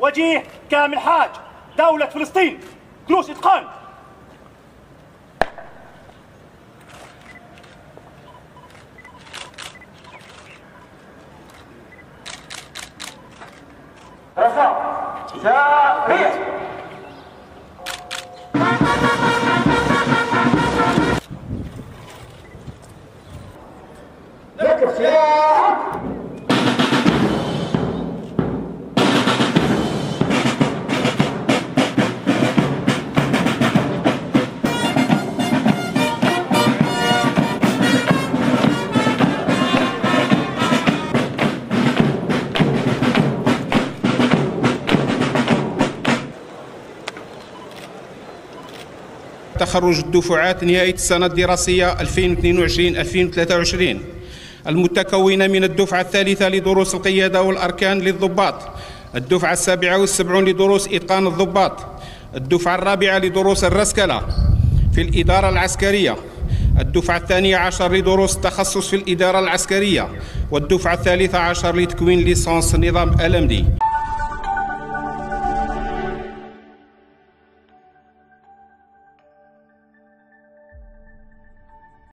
وجيه كامل حاج دولة فلسطين دروس إتقان. رصاص سابية تخرج الدفعات نهاية السنة الدراسية 2022-2023 المتكونة من الدفعة الثالثة لدروس القيادة والأركان للضباط الدفعة السابعة والسبعون لدروس إتقان الضباط الدفعة الرابعة لدروس الرسكلة في الإدارة العسكرية الدفعة الثانية عشر لدروس التخصص في الإدارة العسكرية والدفعة الثالثة عشر لتكوين ليسانس نظام ألمدي